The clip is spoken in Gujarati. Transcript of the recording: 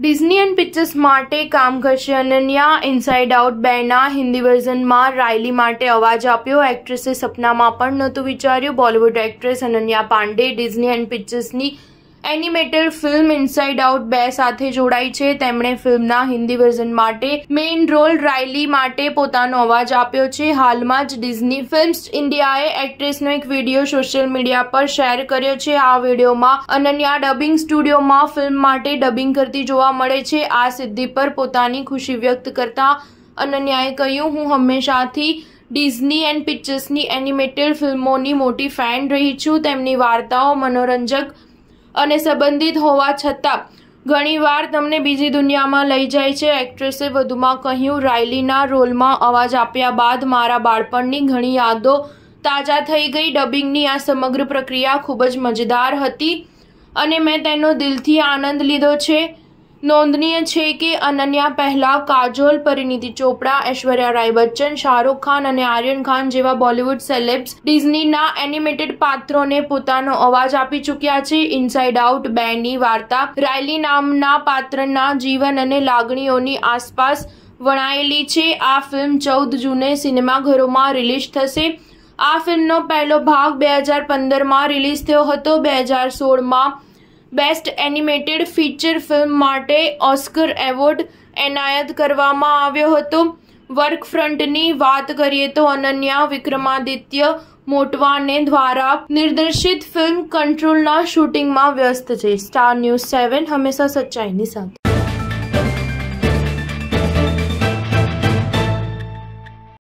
ડિઝની એન્ડ પિક્ચર્સ માટે કામ કરશે અનન્યા. ઇનસાઇડ આઉટ બેના હિન્દી વર્ઝનમાં રાયલી માટે અવાજ આપ્યો. એક્ટ્રેસે સપનામાં પણ નહોતું વિચાર્યું. Bollywood actress Ananya Pandey Disney and પિક્ચર્સની animated film inside out બે સાથે જોડાઈ છે. તેમણે ફિલ્મના હિન્દી વર્ઝન માટે મેઇન રોલ રાયલી માટે પોતાનો અવાજ આપ્યો છે. હાલમાં જ ડિઝની ફિલ્મ્સ ઇન્ડિયાએ એક્ટ્રેસનો એક વીડિયો સોશિયલ મીડિયા પર શેર કર્યો છે. આ વિડીયોમાં અનન્યા ડબિંગ સ્ટુડિયોમાં ફિલ્મ માટે ડબિંગ કરતી જોવા મળે છે. આ સિદ્ધિ પર પોતાની ખુશી વ્યક્ત કરતા અનન્યાએ કહ્યું, હું હંમેશાથી ડિઝની એન્ડ પિક્ચર્સની એનિમેટેડ ફિલ્મોની મોટી ફેન રહી છું. તેમની વાર્તાઓ મનોરંજક અને સંબંધિત હોવા છતાં ઘણીવાર તમને બીજી દુનિયામાં લઈ જાય છે. એક્ટ્રેસે વધુમાં કહ્યું, રાયલીના રોલમાં અવાજ આપ્યા બાદ મારા બાળપણની ઘણી યાદો તાજા થઈ ગઈ. ડબિંગની આ સમગ્ર પ્રક્રિયા ખૂબ જ મજેદાર હતી અને મેં તેનો દિલથી આનંદ લીધો છે. નોંધનીય છે કે અનન્યા પહેલાં કાજોલ, પરિણીતિ ચોપડા, ઐશ્વર્યા રાય બચ્ચન, શાહરૂખ ખાન અને આર્યન ખાન જેવા બોલિવૂડ સેલેબ્સ ડિઝનીના એનિમેટેડ પાત્રોને પોતાનો અવાજ આપી ચૂક્યા છે. ઇનસાઇડ આઉટ બેની વાર્તા રાયલી નામના પાત્રના જીવન અને લાગણીઓની આસપાસ વણાયેલી છે. આ ફિલ્મ ચૌદ જૂને સિનેમાઘરોમાં રિલીઝ થશે. આ ફિલ્મનો પહેલો ભાગ બે હજાર પંદરમાં રિલીઝ થયો હતો. બે હજાર સોળમાં બેસ્ટ એનિમેટેડ ફીચર ફિલ્મ માટે ઓસ્કર એવોર્ડ એનાયત કરવામાં આવ્યો હતો. વર્કફ્રન્ટની વાત કરીએ તો અનન્યા વિક્રમાદિત્ય મોટવાને દ્વારા નિર્દેશિત ફિલ્મ કંટ્રોલના શૂટિંગમાં વ્યસ્ત છે. સ્ટાર ન્યૂઝ સેવન હંમેશા સચ્ચાઈની સાથે.